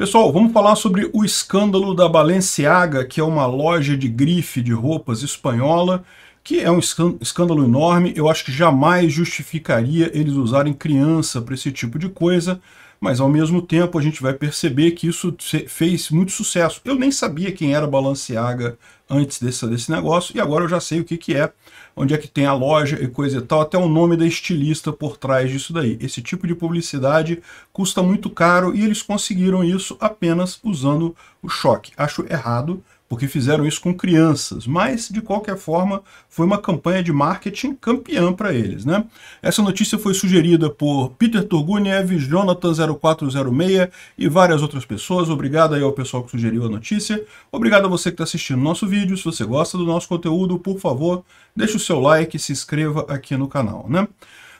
Pessoal, vamos falar sobre o escândalo da Balenciaga, que é uma loja de grife de roupas espanhola, que é um escândalo enorme. Eu acho que jamais justificaria eles usarem criança para esse tipo de coisa, mas ao mesmo tempo a gente vai perceber que isso fez muito sucesso. Eu nem sabia quem era Balenciaga antes desse, desse negócio, e agora eu já sei o que, que é onde é que tem a loja e coisa e tal, até o nome da estilista por trás disso daí. Esse tipo de publicidade custa muito caro e eles conseguiram isso apenas usando o choque. Acho errado, porque fizeram isso com crianças, mas de qualquer forma foi uma campanha de marketing campeã para eles. Né? Essa notícia foi sugerida por Peter Turguniev, Jonathan0406 e várias outras pessoas. Obrigado aí ao pessoal que sugeriu a notícia. Obrigado a você que está assistindo nosso vídeo. Se você gosta do nosso conteúdo, por favor, deixe o seu like e se inscreva aqui no canal. Né?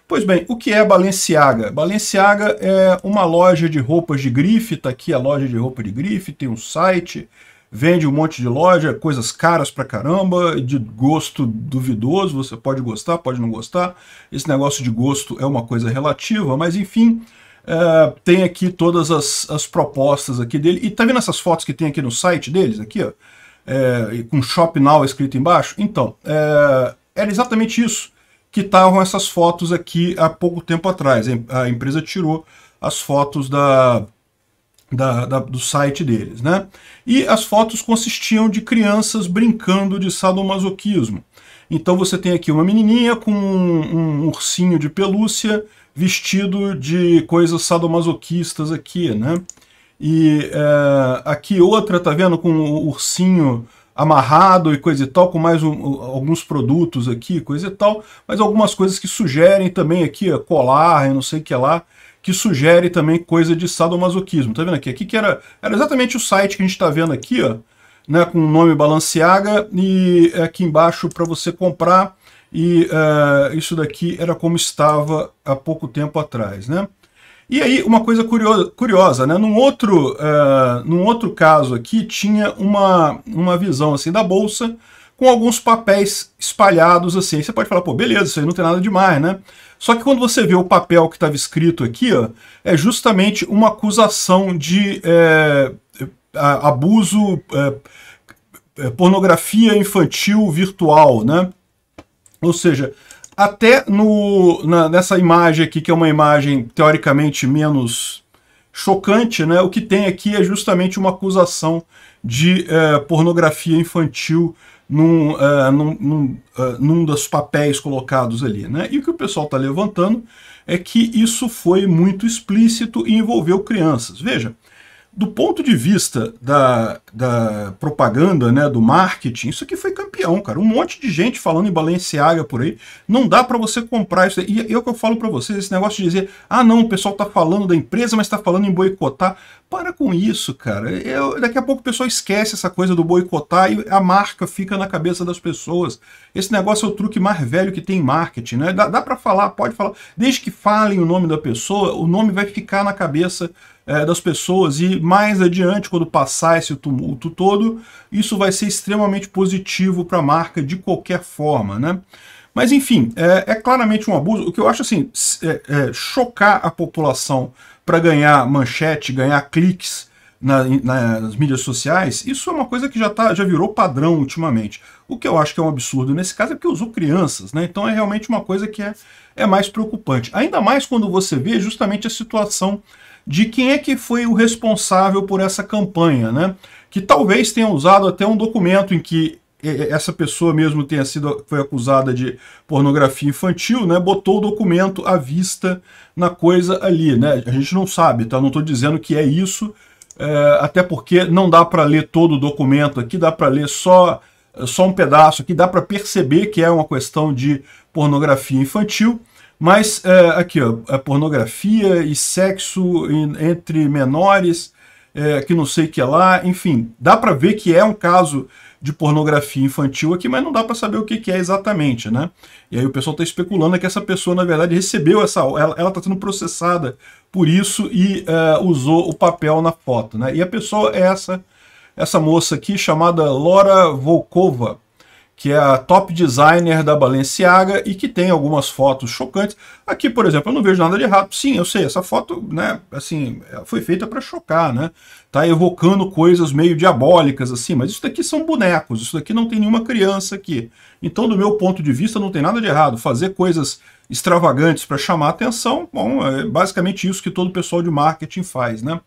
Pois bem, o que é Balenciaga? Balenciaga é uma loja de roupas de grife, está aqui a loja de roupa de grife, tem um site, vende um monte de loja, coisas caras pra caramba, de gosto duvidoso, você pode gostar, pode não gostar. Esse negócio de gosto é uma coisa relativa, mas enfim, é, tem aqui todas as, as propostas aqui dele. E tá vendo essas fotos que tem aqui no site deles, aqui, ó? É, com Shop Now escrito embaixo? Então, é, era exatamente isso que estavam essas fotos aqui há pouco tempo atrás. A empresa tirou as fotos da, da, da, do site deles, né? E as fotos consistiam de crianças brincando de sadomasoquismo. Então você tem aqui uma menininha com um, um ursinho de pelúcia vestido de coisas sadomasoquistas aqui, né? E é, aqui outra, tá vendo, com o ursinho amarrado e coisa e tal, com mais um, alguns produtos aqui, coisa e tal, mas algumas coisas que sugerem também aqui, colar e não sei o que lá, que sugere também coisa de sadomasoquismo. Tá vendo aqui? Aqui que era, era exatamente o site que a gente está vendo aqui, ó, né, com o nome Balenciaga, e aqui embaixo para você comprar, e uh, isso daqui era como estava há pouco tempo atrás, né? E aí, uma coisa curiosa, curiosa né? Num outro, uh, num outro caso aqui, tinha uma, uma visão assim da bolsa com alguns papéis espalhados assim. Você pode falar, pô, beleza, isso aí não tem nada demais, né? Só que quando você vê o papel que estava escrito aqui, ó, é justamente uma acusação de é, abuso, é, é, pornografia infantil virtual, né? Ou seja, até no, na, nessa imagem aqui, que é uma imagem teoricamente menos chocante, né? O que tem aqui é justamente uma acusação de é, pornografia infantil num, uh, num, num, uh, num, dos papéis colocados ali. Né? E o que o pessoal está levantando é que isso foi muito explícito e envolveu crianças. Veja, do ponto de vista da, da propaganda, né, do marketing, isso aqui foi campeão, cara. Um monte de gente falando em Balenciaga por aí. Não dá para você comprar isso. E é o que eu falo para vocês, esse negócio de dizer, ah, não, o pessoal tá falando da empresa, mas está falando em boicotar. Para com isso, cara. Eu, daqui a pouco o pessoal esquece essa coisa do boicotar e a marca fica na cabeça das pessoas. Esse negócio é o truque mais velho que tem em marketing, né? Dá, dá para falar, pode falar. Desde que falem o nome da pessoa, o nome vai ficar na cabeça é, das pessoas e mais adiante, quando passar esse tumulto todo, isso vai ser extremamente positivo para a marca de qualquer forma, né? Mas enfim, é, é, claramente um abuso. O que eu acho assim, é, é chocar a população para ganhar manchete, ganhar cliques na, nas mídias sociais, isso é uma coisa que já, tá, já virou padrão ultimamente. O que eu acho que é um absurdo nesse caso é porque usou crianças, né? Então é realmente uma coisa que é, é mais preocupante. Ainda mais quando você vê justamente a situação de quem é que foi o responsável por essa campanha, né? Que talvez tenha usado até um documento em que essa pessoa mesmo tenha sido foi acusada de pornografia infantil, né, botou o documento à vista na coisa ali, né? A gente não sabe, tá? Não estou dizendo que é isso, é, até porque não dá para ler todo o documento aqui, dá para ler só só um pedaço aqui, dá para perceber que é uma questão de pornografia infantil, mas é, aqui, ó, a pornografia e sexo entre menores, é, que não sei o que é lá, enfim, dá para ver que é um caso de pornografia infantil aqui, mas não dá para saber o que, que, é exatamente, né? E aí o pessoal está especulando que essa pessoa, na verdade, recebeu essa... Ela está sendo processada por isso e uh, usou o papel na foto, né? E a pessoa é essa, essa moça aqui, chamada Laura Volkova, que é a top designer da Balenciaga e que tem algumas fotos chocantes. Aqui, por exemplo, eu não vejo nada de errado. Sim, eu sei, essa foto, né, assim, foi feita para chocar, né? Tá evocando coisas meio diabólicas assim, mas isso daqui são bonecos, isso daqui não tem nenhuma criança aqui. Então, do meu ponto de vista, não tem nada de errado. Fazer coisas extravagantes para chamar atenção, bom, é basicamente isso que todo pessoal de marketing faz, né?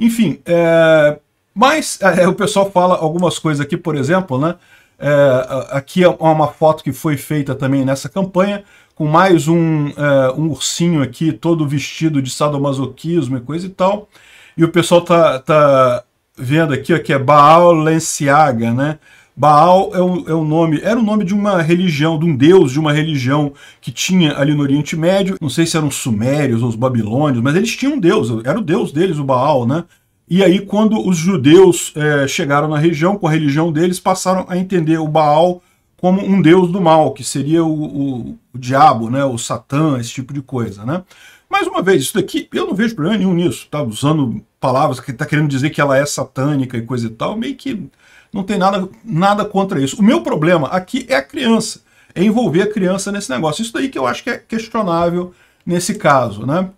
Enfim, é... mas é, o pessoal fala algumas coisas aqui, por exemplo, né? É, aqui é uma foto que foi feita também nessa campanha, com mais um, é, um ursinho aqui, todo vestido de sadomasoquismo e coisa e tal. E o pessoal tá, tá vendo aqui ó, que é Baal Lenciaga, né? Baal é um, é um nome, era o nome de uma religião, de um deus de uma religião que tinha ali no Oriente Médio. Não sei se eram os sumérios ou os babilônios, mas eles tinham um deus, era o deus deles, o Baal, né? E aí, quando os judeus é, chegaram na região, com a religião deles, passaram a entender o Baal como um deus do mal, que seria o, o, o diabo, né, o Satã, esse tipo de coisa. Né? Mais uma vez, isso daqui, eu não vejo problema nenhum nisso, tá usando palavras que está querendo dizer que ela é satânica e coisa e tal, meio que não tem nada, nada contra isso. O meu problema aqui é a criança, é envolver a criança nesse negócio. Isso daí que eu acho que é questionável nesse caso, né?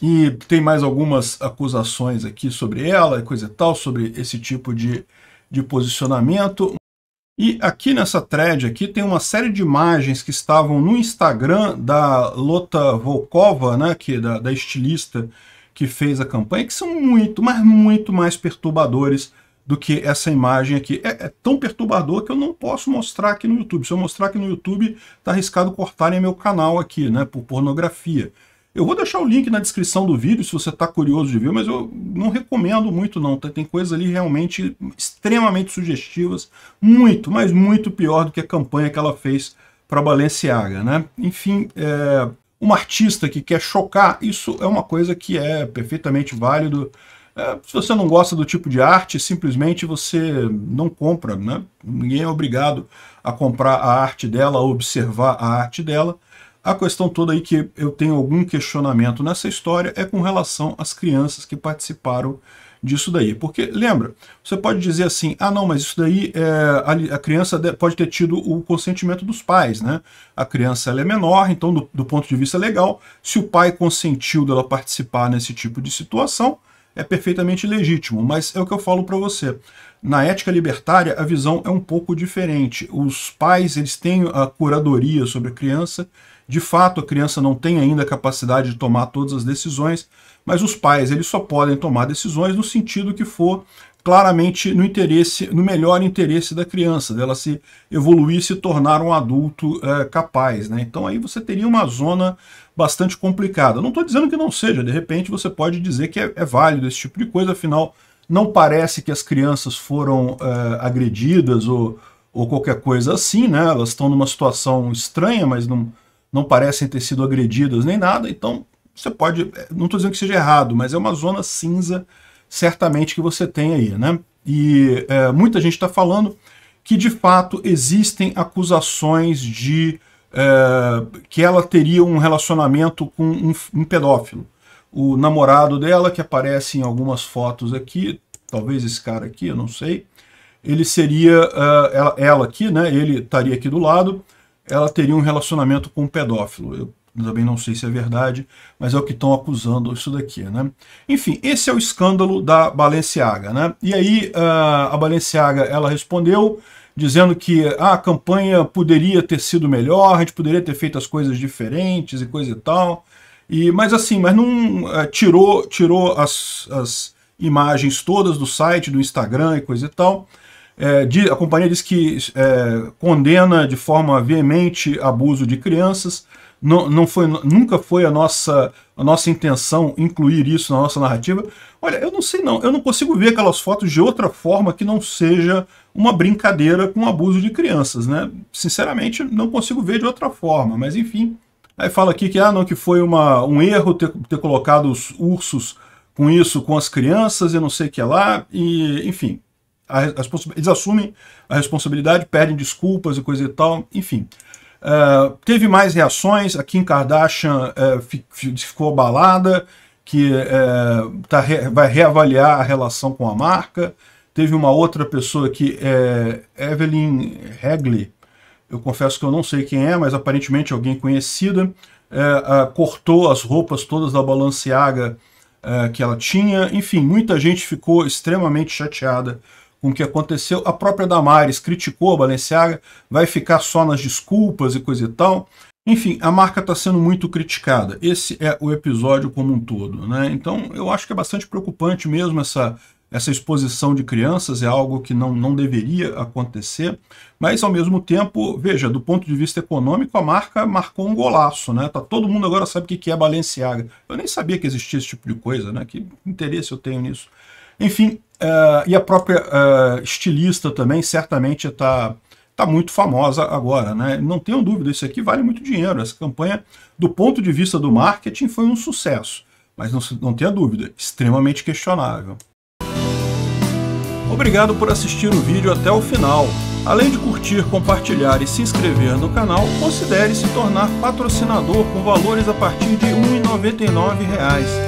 E tem mais algumas acusações aqui sobre ela e coisa e tal, sobre esse tipo de, de posicionamento. E aqui nessa thread aqui tem uma série de imagens que estavam no Instagram da Lota Volkova, né, que é da, da estilista que fez a campanha, que são muito, mas muito mais perturbadores do que essa imagem aqui. É, é, tão perturbador que eu não posso mostrar aqui no YouTube. Se eu mostrar aqui no YouTube, tá arriscado cortarem meu canal aqui, né, por pornografia. Eu vou deixar o link na descrição do vídeo se você está curioso de ver, mas eu não recomendo muito não. Tem coisas ali realmente extremamente sugestivas, muito, mas muito pior do que a campanha que ela fez para Balenciaga, né? Enfim, é, uma artista que quer chocar, isso é uma coisa que é perfeitamente válido. É, se você não gosta do tipo de arte, simplesmente você não compra, né? Ninguém é obrigado a comprar a arte dela, a observar a arte dela. A questão toda aí que eu tenho algum questionamento nessa história é com relação às crianças que participaram disso daí. Porque, lembra, você pode dizer assim, ah não, mas isso daí, é, a, a, criança pode ter tido o consentimento dos pais, né? A criança é menor, então do, do ponto de vista legal, se o pai consentiu dela participar nesse tipo de situação, é perfeitamente legítimo, mas é o que eu falo para você. Na ética libertária, a visão é um pouco diferente. Os pais eles têm a curadoria sobre a criança de fato, a criança não tem ainda a capacidade de tomar todas as decisões, mas os pais eles só podem tomar decisões no sentido que for claramente no interesse, no melhor interesse da criança, dela se evoluir, se tornar um adulto é, capaz. Né? Então aí você teria uma zona bastante complicada. Não estou dizendo que não seja, de repente você pode dizer que é, é, válido esse tipo de coisa, afinal não parece que as crianças foram é, agredidas ou, ou qualquer coisa assim, né? elas estão numa situação estranha, mas não não parecem ter sido agredidas nem nada, então você pode, não estou dizendo que seja errado, mas é uma zona cinza certamente que você tem aí, né? E é, muita gente está falando que de fato existem acusações de é, que ela teria um relacionamento com um, um, pedófilo. O namorado dela, que aparece em algumas fotos aqui, talvez esse cara aqui, eu não sei, ele seria, uh, ela, ela aqui, né? Ele estaria aqui do lado, ela teria um relacionamento com um pedófilo. Eu também não sei se é verdade, mas é o que estão acusando isso daqui, né? Enfim, esse é o escândalo da Balenciaga, né? E aí a Balenciaga, ela respondeu dizendo que ah, a campanha poderia ter sido melhor, a gente poderia ter feito as coisas diferentes e coisa e tal. E, mas assim, mas não uh, tirou, tirou as, as imagens todas do site, do Instagram e coisa e tal. É, a companhia diz que é, condena de forma veemente abuso de crianças. Não, não foi, nunca foi a nossa, a nossa intenção incluir isso na nossa narrativa. Olha, eu não sei não, eu não consigo ver aquelas fotos de outra forma que não seja uma brincadeira com abuso de crianças, né? Sinceramente, não consigo ver de outra forma, mas enfim. Aí fala aqui que, ah, não, que foi uma, um erro ter, ter colocado os ursos com isso, com as crianças e não sei o que lá, e enfim, a, eles assumem a responsabilidade, pedem desculpas e coisa e tal, enfim. Uh, teve mais reações, a Kim Kardashian uh, ficou abalada, que uh, tá re vai reavaliar a relação com a marca. Teve uma outra pessoa aqui, é, Evelyn Hagley, eu confesso que eu não sei quem é, mas aparentemente alguém conhecida, cortou as roupas todas da Balenciaga que ela tinha. Enfim, muita gente ficou extremamente chateada com o que aconteceu. A própria Damares criticou a Balenciaga, vai ficar só nas desculpas e coisa e tal. Enfim, a marca está sendo muito criticada. Esse é o episódio como um todo. Né? Então, eu acho que é bastante preocupante mesmo essa, essa exposição de crianças, é algo que não, não deveria acontecer. Mas, ao mesmo tempo, veja, do ponto de vista econômico, a marca marcou um golaço. Né? Tá, todo mundo agora sabe o que é Balenciaga. Eu nem sabia que existia esse tipo de coisa. Né? Que interesse eu tenho nisso. Enfim, uh, e a própria uh, estilista também certamente está tá muito famosa agora. Né? Não tenham dúvida, isso aqui vale muito dinheiro. Essa campanha, do ponto de vista do marketing, foi um sucesso. Mas não, não tenha dúvida, extremamente questionável. Obrigado por assistir o vídeo até o final. Além de curtir, compartilhar e se inscrever no canal, considere se tornar patrocinador com valores a partir de R$ 1,99